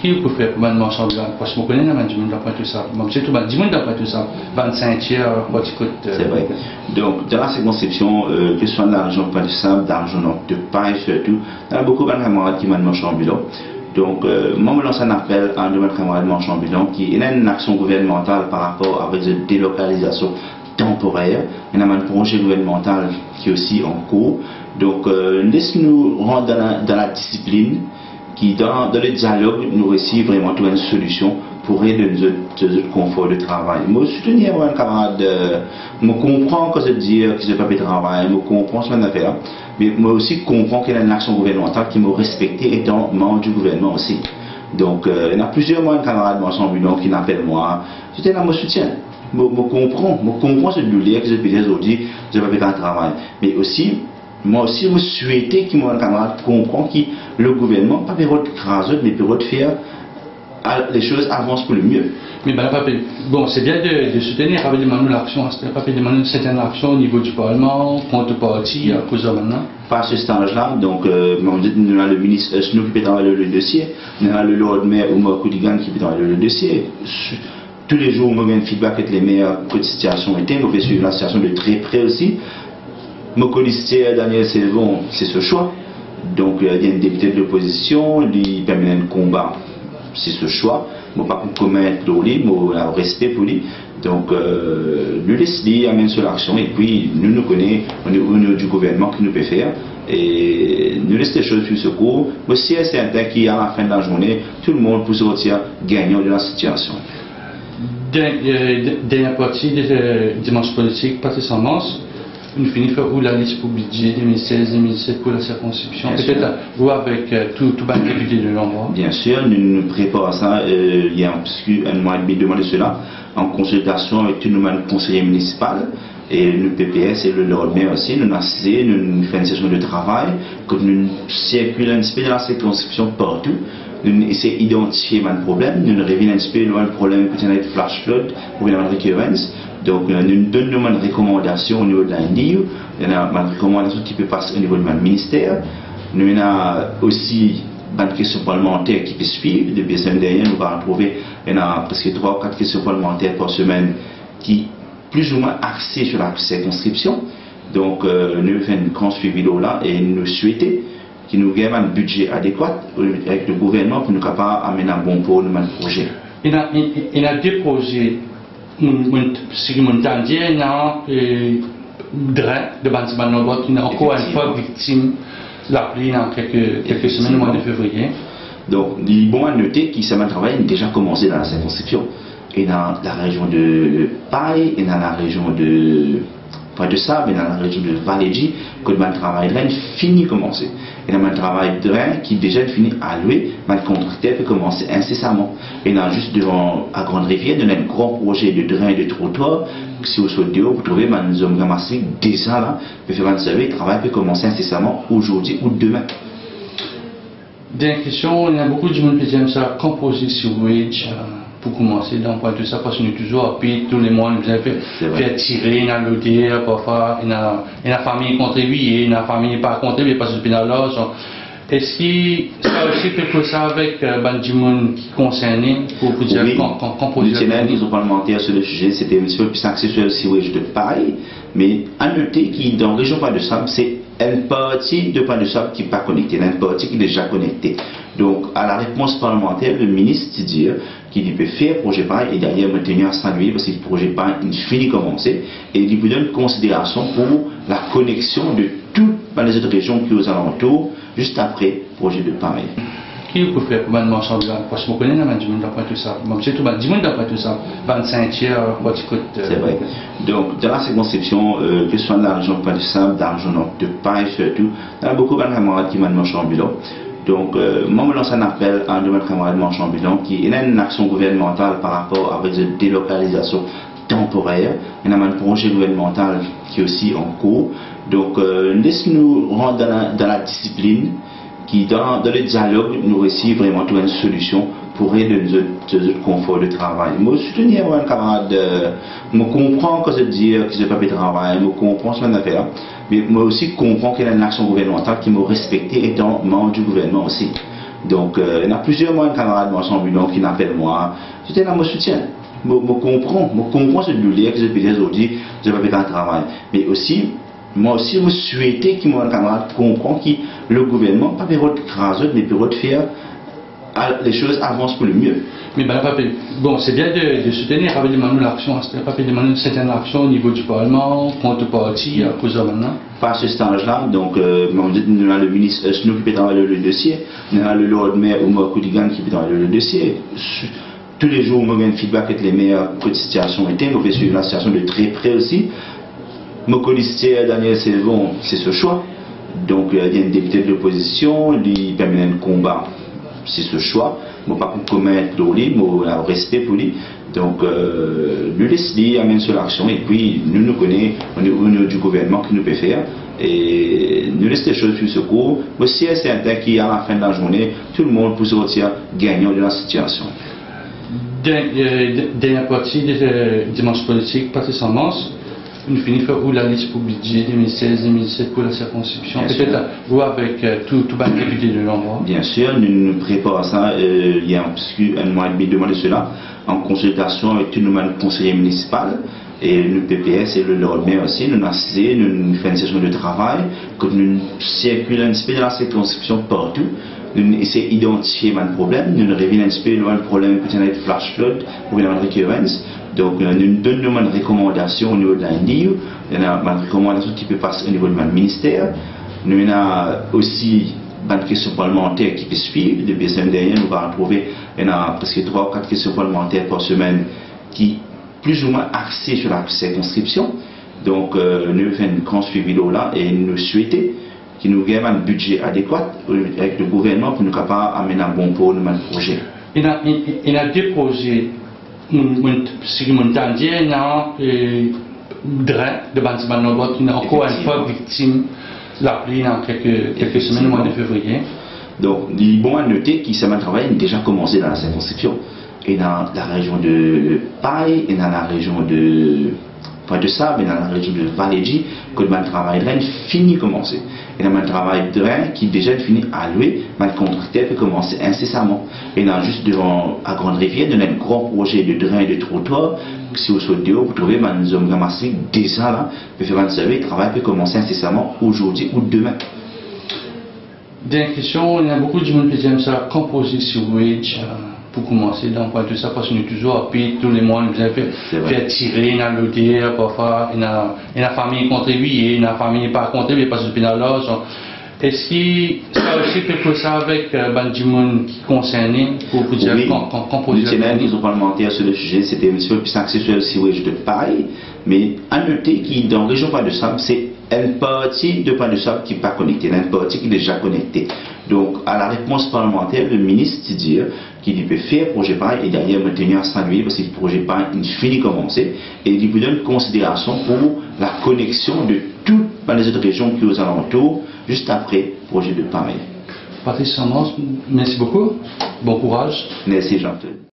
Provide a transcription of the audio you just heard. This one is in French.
qui peut faire pour man marchand blanc parce que je connais man du monde d'après tout ça moi c'est tout man du monde d'après tout ça 25 tiers quoi tu coûtes C'est vrai. Donc, dans la circonscription, euh, que ce soit dans la région de Sable, dans la région de Paille surtout, il y a beaucoup de camarades qui m'ont marchand ambulant. Donc, euh, moi, je lance un appel à nos camarades marchand ambulant qui est une action gouvernementale par rapport avec la délocalisation temporaire. Il y a un projet gouvernemental qui est aussi en cours. Donc, euh, laisse-nous dans la, dans la discipline qui, dans, le dialogue, nous réussit vraiment trouver une solution pour aider autres conforts de travail. Moi, je soutenir un camarade, euh, je comprends que je dis que je ne pas de travail, je comprends ce qu'on a fait là, mais moi aussi, comprends qu'il y a une action gouvernementale qui m'a respecté étant membre du gouvernement aussi. Donc, euh, il y a plusieurs mois, camarades moi, ambulant qui m'appellent moi, je là. Je comprends, je comprends ce douleur que je peux dire aujourd'hui, je ne pas un travail. Mais aussi, moi aussi, je souhaitais que mon camarade comprenne que le gouvernement, pas pour craser, mais pour faire ah, les choses avancent pour le mieux. mais ben, bon c'est bien de, de soutenir avec demander l'action pas demander une certaine action au niveau du Parlement contre parti à cause de maintenant Pas ce stage-là, donc euh, on dit, nous avons le ministre euh, Snow qui peut travailler le, dossier, nous avons le Lord Mayor Oumar Koudigan qui peut travailler le, dossier. Tous les jours, on a un feedback avec les meilleurs que la situation était, on fait suivre la situation de très près aussi. Mon colistier Daniel Selvon, c'est ce choix. Donc il y a une députée de l'opposition, il permet un combat, c'est ce choix. Moi, pas commettre pour lui, un respect pour lui. Donc, euh, nous laisse lui amène sur l'action et puis nous nous connaissons au niveau, au niveau du gouvernement qui nous peut faire. Et nous laisse les choses sur ce cours. Mais si c'est certain qu'à la fin de la journée, tout le monde peut se retirer gagnant de la situation. Dernière partie de euh, dimanche politique, partie sans masse, nous finissons par où la liste pour budget 2016-2017 pour la circonscription. Peut-être voir avec euh, tout, tout député de l'endroit. Bien sûr, nous nous préparons ça euh, il y a un, un mois et demi, deux mois de cela, en consultation avec tous nos conseillers municipaux et le PPS et le Lord Mayor aussi. Nous assisté, nous, nous faisons une session de travail, que nous circulons un petit peu dans la circonscription partout. Nous essayons d'identifier le problème, nous revenons loin le problème peut-être avec flash flood ou une recurrence. Donc, euh, nous donnons une recommandation au niveau de a une recommandation qui peut passer au niveau du ministère. Nous avons aussi une question parlementaire qui peut suivre. Depuis la dernière, nous allons trouver presque 3 ou 4 questions parlementaires par semaine qui plus ou moins axées sur la circonscription. Donc, euh, nous faisons une grande suivi de là et nous souhaitons qu'il nous gagne un budget adéquat euh, avec le gouvernement pour nous capables d'amener un bon pour le projet. Il a, il, a déposé ce mon tandis, il a droit de bâtiment Nobot qui est encore une fois victime de la pluie dans quelques, quelques semaines au mois de février. Donc, il est bon à noter que ce travail a déjà commencé dans la circonscription. Et dans la région de Paille, et dans la région de De Sable, et dans la région de Valégie, que le travail de fini commencer. Et dans le travail de Rhin qui déjà fini à louer, le contracteur peut commencer incessamment. Et dans juste devant à Grande Rivière, on a un grand projet de drain et de trottoir. Si vous souhaitez, vous trouvez une zone ramassée déjà là, faire un service, le travail peut commencer incessamment aujourd'hui ou demain. Dernière question, il y a beaucoup de monde qui aiment ça euh, pour commencer. Dans point de ça parce que nous toujours à pied tous les mois nous avons fait, tirer dans l'ODR parfois il a il a la famille contribuée il a la famille pas contribuée parce que dans l'argent est-ce que ça aussi peut ça avec euh, monde qui est concerné pour pour dire Oui, composer nous tenons une question parlementaire sur le sujet, c'était un petit peu plus axé sur le sewage de paille, mais à noter que dans la région Pas de Sable, c'est une partie de Pas de Sable qui n'est pas connectée, une partie qui est déjà connectée. Donc, à la réponse parlementaire, le ministre dit qu'il peut faire projet paille et derrière me tenir à saluer parce que le projet paille il finit commencer et il vous donne considération pour la connexion de toutes les autres régions qui sont aux alentours juste après projet de paille. qui peut faire pour ben, marchand blanc parce que je connais la du monde d'après tout ça c'est tout ben, du monde d'après tout ça 25 tiers quoi tu coûtes euh, C'est vrai. Donc, dans la circonscription, euh, que ce soit dans la région de Pas-de-Sable, dans la région de Paille surtout, il y a beaucoup de camarades qui m'ont ambulant. Donc, euh, moi, je lance un appel à nos camarades marchand ambulant qui est une action gouvernementale par rapport avec la délocalisation temporaire. Il y a un projet gouvernemental qui est aussi en cours. Donc, euh, laisse-nous rendre dans la, discipline qui, dans, le dialogue, nous réussit vraiment trouver une solution pour aider autres conforts de travail. Moi, je soutenir un camarade, euh, je comprends que je dis que n'ai pas de travail, je comprends ce qu'on a fait mais moi aussi, comprends qu'il y a une action gouvernementale qui m'a respecté étant membre du gouvernement aussi. Donc, euh, il y a plusieurs mois, camarades moi, ambulants qui m'appellent moi. Je dis, là, moi, soutien. Je comprends, je comprends ce douleur que je peux dire aujourd'hui, je vais faire un travail. Mais aussi, moi aussi, je souhaitez que mon camarade comprenne que le gouvernement, pas de grâce, mais de faire les choses avancent pour le mieux. Mais ben, bon, c'est bien de, de soutenir avec l'action, certaines actions au niveau du Parlement, contre parti, à cause de maintenant. Pas ce stage-là, donc, euh, nous avons le ministre Snow qui peut travailler le, dossier, nous avons le Lord Mayor Oumar Koudigan qui peut travailler le dossier. Tous les jours, nous avons un feedback avec les meilleurs que la situation était, nous suivre la situation de très près aussi. Mon colistier Daniel Selvon, c'est ce choix. Donc, il y a une députée de l'opposition, il permet un combat c'est ce choix. Je ne pas commettre pour lui, mais respect pour lui. Donc, euh, nous laissons amène sur l'action et puis nous nous connaissons au niveau du gouvernement que nous pouvons faire. Et nous laissons les choses sur ce cours. Mais si c'est certain qu'à la fin de la journée, tout le monde peut sortir gagnant de la situation. Dernière partie de dimanche politique, Patrice Mans nous finissons où la liste pour budget 2016-2017 pour la circonscription Peut-être vous avec euh, tout, tout bas de l'endroit Bien sûr, nous nous préparons ça euh, il y a un, mois et demi, deux mois de cela, en consultation avec tous nos conseillers municipaux et le PPS et le lendemain aussi, nous assisté, nous faisons une session de travail, que nous circulons un petit peu dans la circonscription partout, nous essayons d'identifier le problème, nous revenons un le problème peut-être flash flood ou une récurrence, donc, nous donnons une recommandation au niveau de a une recommandation qui peut passer au niveau du ministère. Nous avons aussi une question parlementaire qui peut suivre. Depuis la semaine dernière, nous allons trouver il y a presque 3 ou 4 questions parlementaires par semaine qui plus ou moins axées sur la circonscription. Donc, euh, nous faisons une grande suivi là et nous souhaitons qu'il nous ait un budget adéquat avec le gouvernement pour nous capables d'amener un bon pour le projet. Il a, il a déposé tandie na dre de Banzman Nobot qui n'a encore une fois victime la pluie dans quelques, quelques semaines au mois de février. Donc, il est bon à noter que ce travail a déjà commencé dans la circonscription et dans la région de Paille et dans la région de Point de Sable et dans la région de Valégie que le travail de fini commencer. Et dans le travail de Rennes qui déjà fini à louer, le contracteur peut commencer incessamment. Et dans juste devant à Grande Rivière, dans un grand projet de drain et de trottoir, si vous souhaitez, vous trouvez une zone massive déjà là, peut faire un service, le travail peut commencer incessamment aujourd'hui ou demain. Dernière question, il y a beaucoup de monde qui aiment ça, sur Wage pour commencer dans point de ça parce que nous toujours puis tous les mois nous avons fait, fait tirer dans l'audière parfois il y a une famille contribuée une famille pas contribuée parce que dans l'âge est-ce que ça aussi quelque chose avec euh, Bandimoun qui concernait pour vous dire qu'on compose Nous tenons une parlementaire sur le sujet, c'était un petit peu plus axé sur le siège de paille, mais à noter que dans la région Pas de Sable, c'est une partie de Pas de Sable qui n'est pas connectée, une partie qui est déjà connectée. Donc, à la réponse parlementaire, le ministre dit qu'il peut faire projet pareil et derrière me tenir à saluer parce que le projet pareil il finit commencer et il peut donner considération pour la connexion de toutes les autres régions qui sont aux alentours juste après le projet de pareil. Patrice Sanders, merci beaucoup. Bon courage. Merci Jean-Claude.